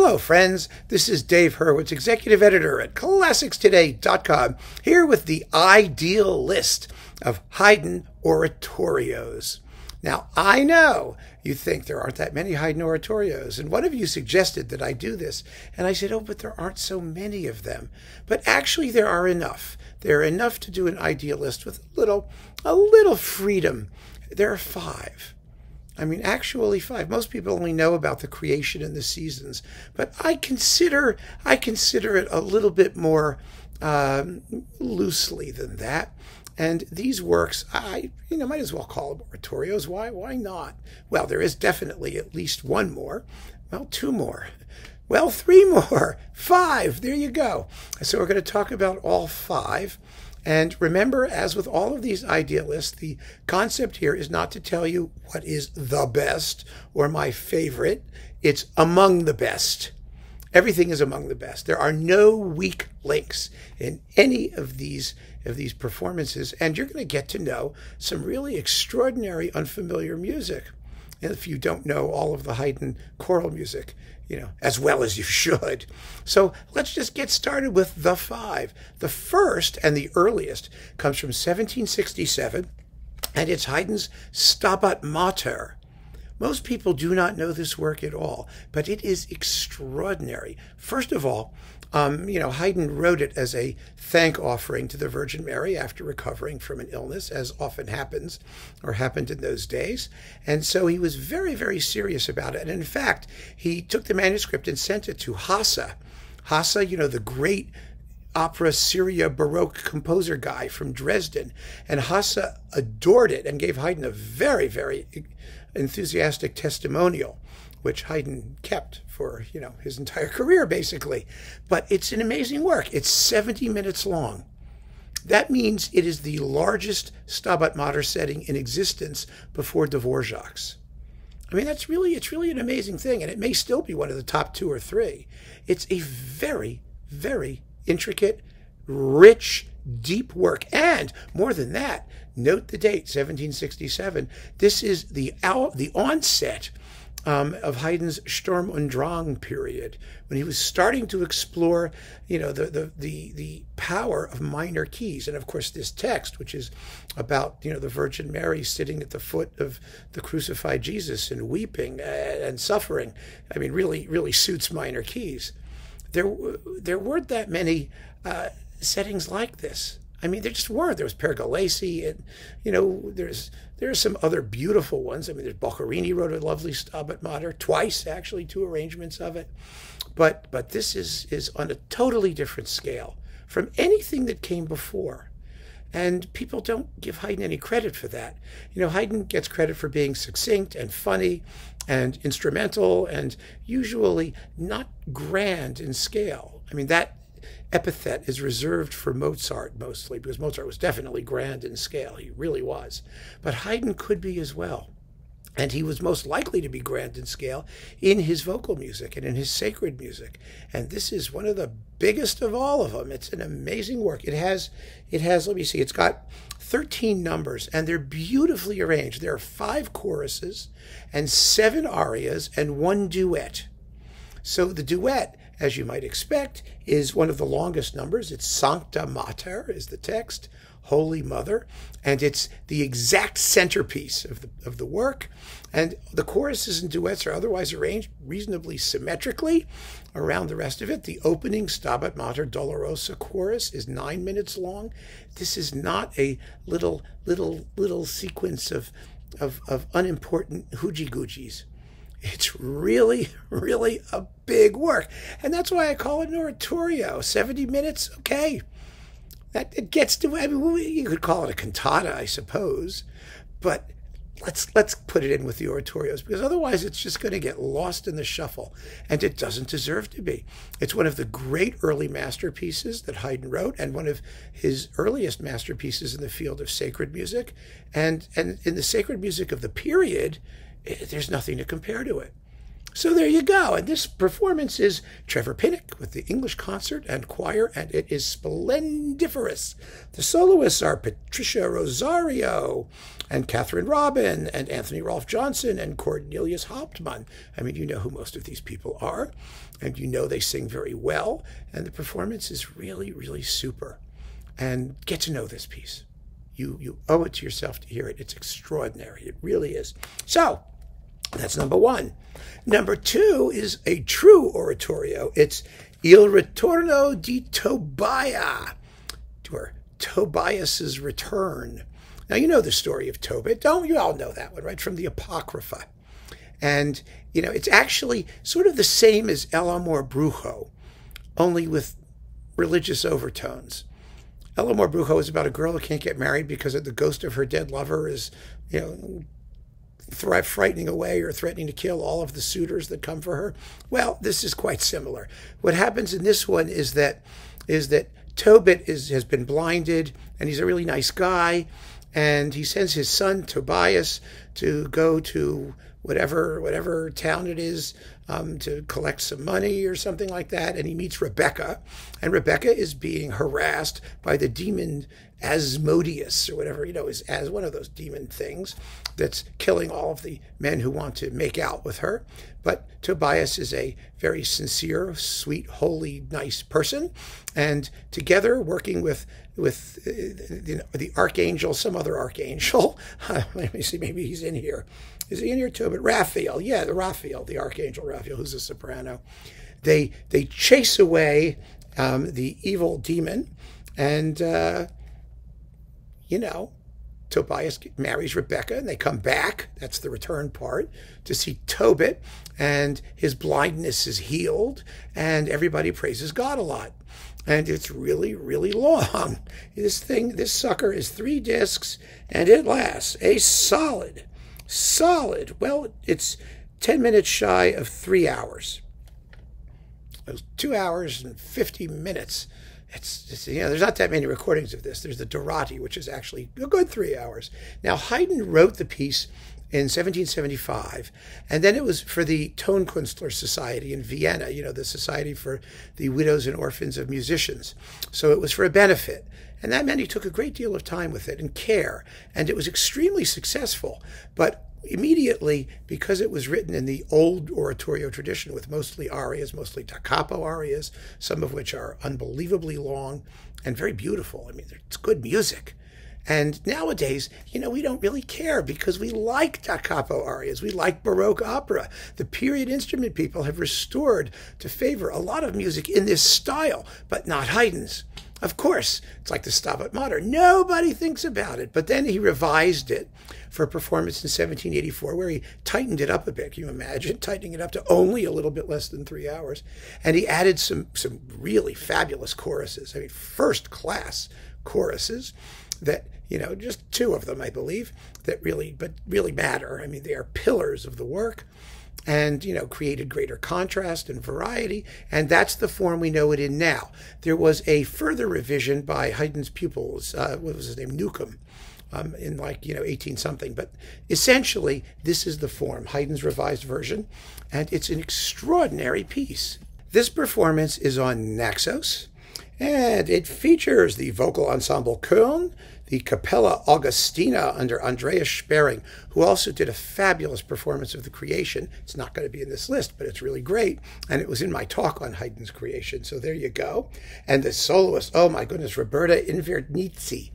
Hello, friends. This is Dave Hurwitz, executive editor at ClassicsToday.com, here with the ideal list of Haydn oratorios. Now, I know you think there aren't that many Haydn oratorios, and one of you suggested that I do this, and I said, oh, but there aren't so many of them. But actually, there are enough. There are enough to do an ideal list with a little, a little freedom. There are five. I mean, actually five. Most people only know about the creation and the seasons, but I consider I consider it a little bit more um, loosely than that. And these works, I you know might as well call them oratorios. Why why not? Well, there is definitely at least one more. Well, two more. Well, three more. Five. There you go. So we're going to talk about all five. And remember, as with all of these idealists, the concept here is not to tell you what is the best or my favorite. It's among the best. Everything is among the best. There are no weak links in any of these of these performances, and you're going to get to know some really extraordinary, unfamiliar music. If you don't know all of the Haydn choral music, you know, as well as you should. So let's just get started with the five. The first and the earliest comes from 1767, and it's Haydn's Stabat Mater. Most people do not know this work at all, but it is extraordinary. First of all, um, you know, Haydn wrote it as a thank offering to the Virgin Mary after recovering from an illness, as often happens or happened in those days. And so he was very, very serious about it. And in fact, he took the manuscript and sent it to Hasse. Hasse, you know, the great opera seria baroque composer guy from Dresden. And Hasse adored it and gave Haydn a very, very enthusiastic testimonial which Haydn kept for you know his entire career basically. But it's an amazing work. It's 70 minutes long. That means it is the largest Stabat Mater setting in existence before Dvorak's. I mean, that's really it's really an amazing thing, and it may still be one of the top two or three. It's a very, very intricate, rich, deep work, and more than that, note the date, 1767. This is the the onset um, of Haydn's Sturm und Drang period, when he was starting to explore, you know, the, the, the, the power of minor keys. And of course, this text, which is about, you know, the Virgin Mary sitting at the foot of the crucified Jesus and weeping and suffering, I mean, really, really suits minor keys. There, there weren't that many uh, settings like this. I mean, there just weren't. There was Pergolesi, and you know, there's there's some other beautiful ones. I mean, there's Boccherini wrote a lovely Stabat uh, Mater twice, actually, two arrangements of it. But but this is is on a totally different scale from anything that came before. And people don't give Haydn any credit for that. You know, Haydn gets credit for being succinct and funny and instrumental and usually not grand in scale. I mean, that epithet is reserved for Mozart mostly, because Mozart was definitely grand in scale. He really was. But Haydn could be as well. And he was most likely to be grand in scale in his vocal music and in his sacred music. And this is one of the biggest of all of them. It's an amazing work. It has, it has, let me see, it's got 13 numbers and they're beautifully arranged. There are five choruses and seven arias and one duet. So the duet as you might expect, is one of the longest numbers. It's Sancta Mater is the text, Holy Mother, and it's the exact centerpiece of the, of the work. And the choruses and duets are otherwise arranged reasonably symmetrically around the rest of it. The opening Stabat Mater Dolorosa chorus is nine minutes long. This is not a little, little, little sequence of, of, of unimportant hoogie-googies. It's really, really a big work. And that's why I call it an oratorio. 70 minutes, okay. That it gets to I mean you could call it a cantata, I suppose. But let's let's put it in with the oratorios because otherwise it's just going to get lost in the shuffle and it doesn't deserve to be it's one of the great early masterpieces that haydn wrote and one of his earliest masterpieces in the field of sacred music and and in the sacred music of the period Eh, there's nothing to compare to it. So there you go. And this performance is Trevor Pinnock with the English Concert and Choir, and it is splendiferous. The soloists are Patricia Rozario and Catherine Robbin and Anthony Rolfe Johnson and Cornelius Hauptmann. I mean, you know who most of these people are, and you know they sing very well, and the performance is really, really super. And get to know this piece. You, you owe it to yourself to hear it. It's extraordinary. It really is. So, that's number one. Number two is a true oratorio. It's Il Ritorno di Tobia, or Tobias's Return. Now, you know the story of Tobit, don't you? All know that one, right? From the Apocrypha. And, you know, it's actually sort of the same as El Amor Brujo, only with religious overtones. El Amor Brujo is about a girl who can't get married because the ghost of her dead lover is, you know, frightening away or threatening to kill all of the suitors that come for her. Well, this is quite similar. What happens in this one is that is that Tobit is has been blinded and he's a really nice guy and he sends his son Tobias to go to whatever whatever town it is um, to collect some money or something like that. And he meets Rebecca, and Rebecca is being harassed by the demon Asmodeus or whatever you know is as one of those demon things that's killing all of the men who want to make out with her. But Tobias is a very sincere, sweet, holy, nice person, and together working with with uh, the archangel, some other archangel. let me see, maybe he's in here. Is he in here too? But Raphael, yeah, the Raphael, the archangel Raphael, who's a soprano. They they chase away um, the evil demon, and uh, you know, Tobias marries Rebecca and they come back. That's the return part to see Tobit, and his blindness is healed, and everybody praises God a lot. And it's really, really long. This thing, this sucker is three discs, and it lasts a solid, solid, well, it's 10 minutes shy of three hours. It was two hours and 50 minutes it's, it's, you know there's not that many recordings of this. There's the Dorati, which is actually a good three hours. Now Haydn wrote the piece in 1775, and then it was for the Tonkünstler Society in Vienna. You know the Society for the Widows and Orphans of Musicians. So it was for a benefit. And that meant he took a great deal of time with it and care, and it was extremely successful. But immediately, because it was written in the old oratorio tradition with mostly arias, mostly da capo arias, some of which are unbelievably long and very beautiful. I mean, it's good music. And nowadays, you know, we don't really care because we like da capo arias. We like Baroque opera. The period instrument people have restored to favor a lot of music in this style, but not Haydn's. Of course, it's like the Stabat Mater. Nobody thinks about it. But then he revised it for a performance in 1784, where he tightened it up a bit. Can you imagine tightening it up to only a little bit less than three hours? And he added some some really fabulous choruses. I mean, first class choruses that you know, just two of them, I believe, that really, but really matter. I mean, they are pillars of the work and you know created greater contrast and variety and that's the form we know it in now. There was a further revision by haydn's pupils uh, what was his name Neukomm um, in like you know 18 something but essentially this is the form haydn's revised version and it's an extraordinary piece. This performance is on naxos and it features the vocal ensemble Köln, the Capella Augustina under Andreas Spering, who also did a fabulous performance of the creation. It's not going to be in this list, but it's really great. And it was in my talk on Haydn's creation. So there you go. And the soloist, oh my goodness, Roberta Invernizzi.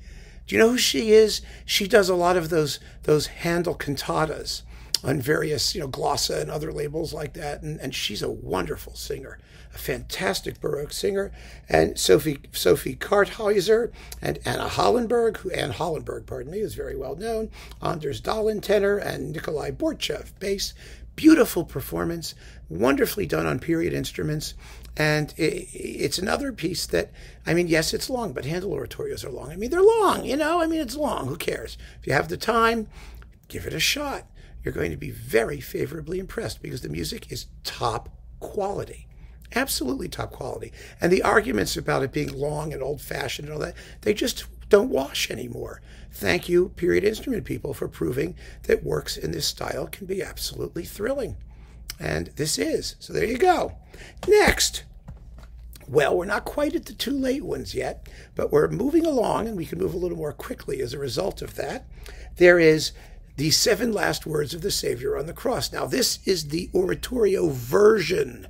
Do you know who she is? She does a lot of those those Handel cantatas on various, you know, Glossa and other labels like that. And, and she's a wonderful singer, a fantastic Baroque singer. And Sophie Sophie Karthäuser and Anna Hallenberg, who Anne Hallenberg, pardon me, is very well known. Anders Dahlin, tenor, and Nikolai Borchev, bass. Beautiful performance, wonderfully done on period instruments. And it, it's another piece that, I mean, yes, it's long, but Handel oratorios are long. I mean, they're long, you know? I mean, it's long. Who cares? If you have the time, give it a shot you're going to be very favorably impressed because the music is top quality. Absolutely top quality. And the arguments about it being long and old fashioned and all that, they just don't wash anymore. Thank you, period instrument people, for proving that works in this style can be absolutely thrilling. And this is. So there you go. Next. Well, we're not quite at the two late ones yet, but we're moving along and we can move a little more quickly as a result of that. There is the seven last words of the Savior on the cross. Now, this is the oratorio version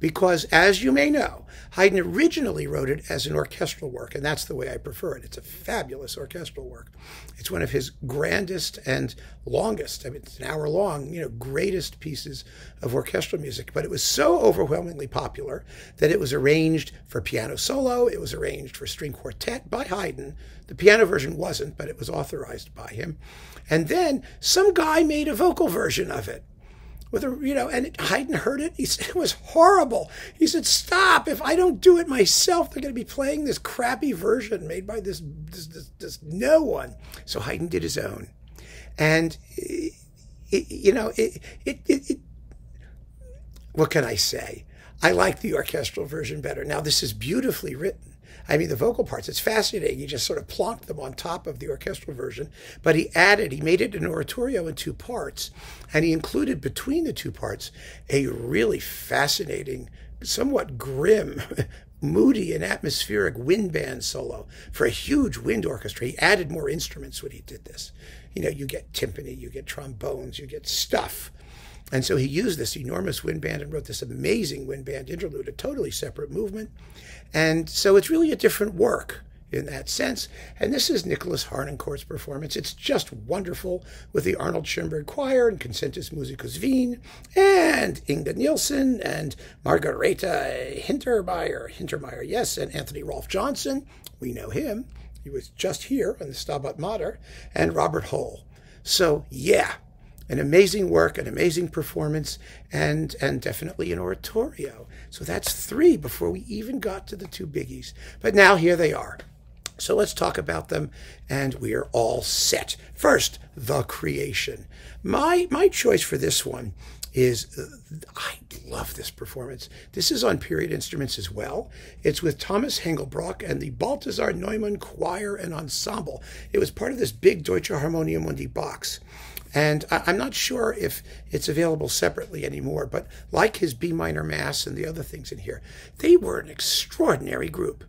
because, as you may know, Haydn originally wrote it as an orchestral work, and that's the way I prefer it. It's a fabulous orchestral work. It's one of his grandest and longest, I mean, it's an hour long, you know, greatest pieces of orchestral music. But it was so overwhelmingly popular that it was arranged for piano solo, it was arranged for string quartet by Haydn. The piano version wasn't, but it was authorized by him. And then some guy made a vocal version of it with a you know and Haydn heard it. He said it was horrible. He said stop. If I don't do it myself they're going to be playing this crappy version made by this this, this, this no one. So Haydn did his own. And it, it, you know it, it, it what can I say? I like the orchestral version better. Now this is beautifully written I mean, the vocal parts, it's fascinating. He just sort of plonked them on top of the orchestral version, but he added, he made it an oratorio in two parts, and he included between the two parts a really fascinating, somewhat grim, moody and atmospheric wind band solo for a huge wind orchestra. He added more instruments when he did this. You know, you get timpani, you get trombones, you get stuff. And so he used this enormous wind band and wrote this amazing wind band interlude, a totally separate movement. And so it's really a different work in that sense. And this is Nikolaus Harnoncourt's performance. It's just wonderful with the Arnold Schoenberg Choir and Concentus Musicus Wien and Inga Nielsen and Margareta Hintermeier, Hintermeier, yes, and Anthony Rolfe Johnson. We know him. He was just here on the Stabat Mater, and Robert Holl. So, yeah, an amazing work, an amazing performance, and and definitely an oratorio. So that's three before we even got to the two biggies. But now here they are. So let's talk about them, and we are all set. First, the creation. My my choice for this one is I love this performance. This is on period instruments as well. It's with Thomas Hengelbrock and the Balthasar Neumann Choir and Ensemble. It was part of this big Deutsche Harmonia Mundi box. And I'm not sure if it's available separately anymore, but like his B minor Mass and the other things in here, they were an extraordinary group.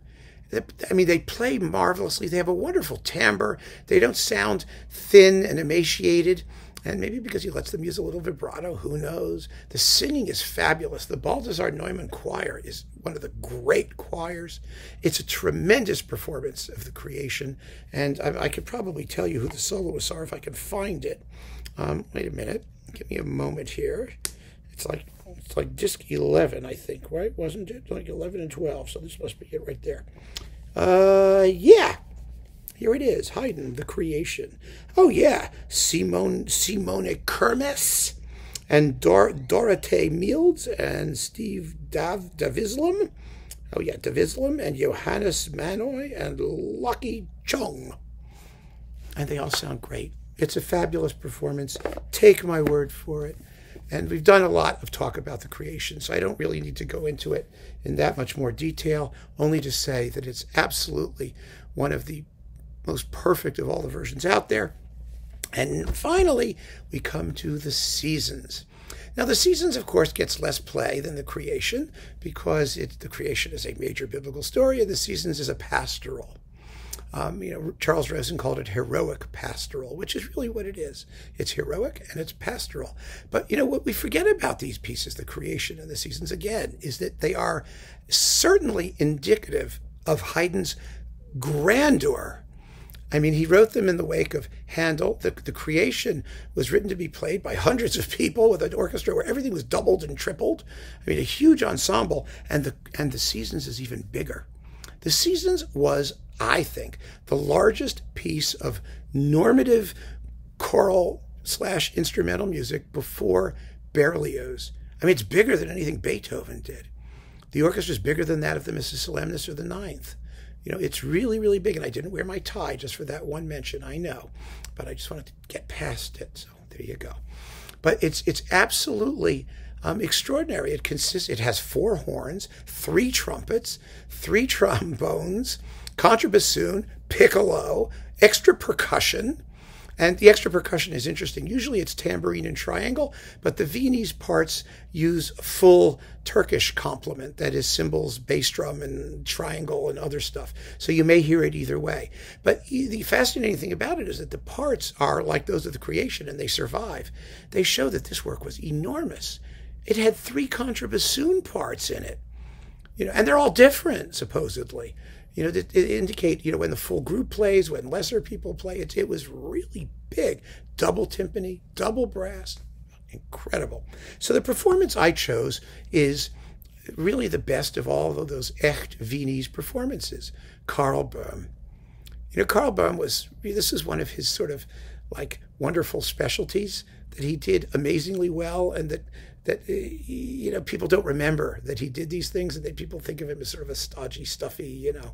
I mean, they play marvelously. They have a wonderful timbre. They don't sound thin and emaciated. And maybe because he lets them use a little vibrato, who knows? The singing is fabulous. The Balthasar Neumann Choir is one of the great choirs. It's a tremendous performance of the creation. And I, I could probably tell you who the soloists are if I can find it. Um, wait a minute. Give me a moment here. It's like it's like disc 11, I think, right? Wasn't it? Like 11 and 12. So this must be it right there. Uh, yeah. Here it is. Haydn, The Creation. Oh, yeah. Simone, Simone Kermes and Dor- Dorothee Mields and Steve Dav- Davislim. Oh, yeah, Davislim and Johannes Mannov and Locky Chung. And they all sound great. It's a fabulous performance. Take my word for it. And we've done a lot of talk about the creation, so I don't really need to go into it in that much more detail, only to say that it's absolutely one of the most perfect of all the versions out there. And finally, we come to the seasons. Now, the seasons, of course, gets less play than the creation because it, the creation is a major biblical story, and the seasons is a pastoral. Um, you know, Charles Rosen called it heroic pastoral, which is really what it is. It's heroic and it's pastoral. But you know what we forget about these pieces, the creation and the seasons, again, is that they are certainly indicative of Haydn's grandeur. I mean, he wrote them in the wake of Handel. The, the creation was written to be played by hundreds of people with an orchestra where everything was doubled and tripled. I mean, a huge ensemble, and the and the seasons is even bigger. The seasons was I think, the largest piece of normative choral slash instrumental music before Berlioz. I mean, it's bigger than anything Beethoven did. The orchestra is bigger than that of the Missa Solemnis or the Ninth. You know, it's really, really big. And I didn't wear my tie just for that one mention, I know. But I just wanted to get past it. So there you go. But it's it's absolutely um, extraordinary. It consists. It has four horns, three trumpets, three trombones, contrabassoon, piccolo, extra percussion, And the extra percussion is interesting. Usually it's tambourine and triangle, but the Viennese parts use full Turkish complement, that is cymbals, bass drum, and triangle and other stuff. So you may hear it either way. But the fascinating thing about it is that the parts are like those of the creation and they survive. They show that this work was enormous. It had three contrabassoon parts in it. You know, and they're all different, supposedly you know, it indicate, you know, when the full group plays, when lesser people play, it, it was really big. Double timpani, double brass, incredible. So the performance I chose is really the best of all of those echt Viennese performances. Karl Böhm. You know, Karl Böhm was, this is one of his sort of like wonderful specialties that he did amazingly well and that that uh, you know people don't remember that he did these things and that people think of him as sort of a stodgy stuffy you know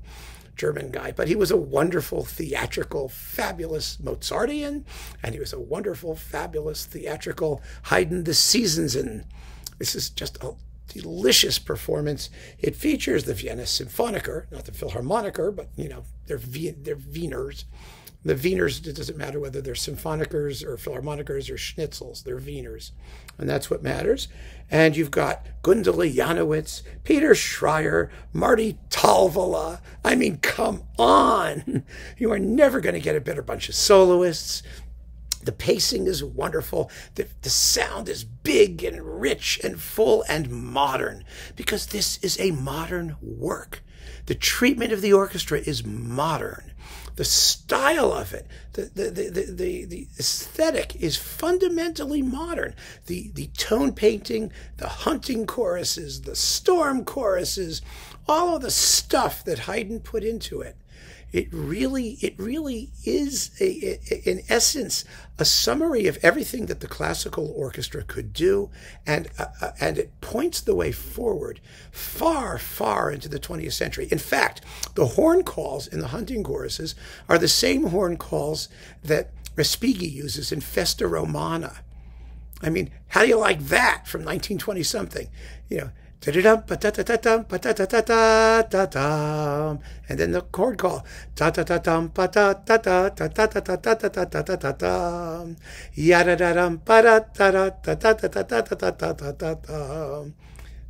german guy. But he was a wonderful theatrical fabulous mozartian and he was a wonderful fabulous theatrical haydn the seasons and this is just a delicious performance. It features the vienna symphoniker not the philharmoniker but you know they're they're wieners the Wieners, it doesn't matter whether they're symphonikers or philharmonikers or schnitzels, they're Wieners. And that's what matters. And you've got Gundula Janowitz, Peter Schreier, Martti Talvela. I mean, come on. You are never going to get a better bunch of soloists. The pacing is wonderful. The, the sound is big and rich and full and modern because this is a modern work. The treatment of the orchestra is modern the style of it, the, the, the, the, the aesthetic is fundamentally modern. The, the tone painting, the hunting choruses, the storm choruses, all of the stuff that Haydn put into it it really it really is a, a, in essence a summary of everything that the classical orchestra could do and uh, uh and it points the way forward far far into the 20th century in fact the horn calls in the hunting choruses are the same horn calls that Respighi uses in Feste Romane I mean, how do you like that from 1920 something? You know, and then the chord call.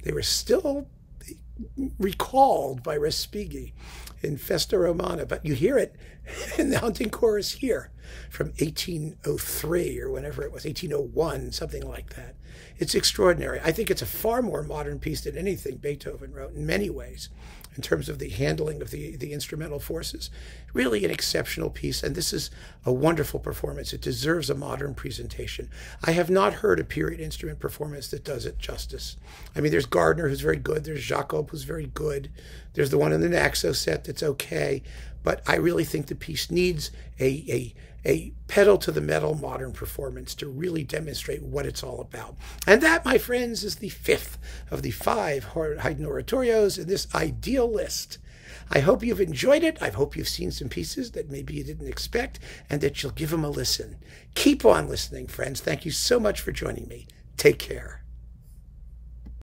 They were still recalled by Respighi in Feste Romane, but you hear it in the hunting chorus here from 1803 or whenever it was, 1801, something like that. It's extraordinary. I think it's a far more modern piece than anything Beethoven wrote in many ways in terms of the handling of the, the instrumental forces. Really an exceptional piece, and this is a wonderful performance. It deserves a modern presentation. I have not heard a period instrument performance that does it justice. I mean, there's Gardiner, who's very good. There's Jacob, who's very good. There's the one in the Naxos set that's okay. But I really think the piece needs a, a a pedal to the metal modern performance to really demonstrate what it's all about. And that, my friends, is the fifth of the five Haydn oratorios in this ideal list. I hope you've enjoyed it. I hope you've seen some pieces that maybe you didn't expect and that you'll give them a listen. Keep on listening, friends. Thank you so much for joining me. Take care.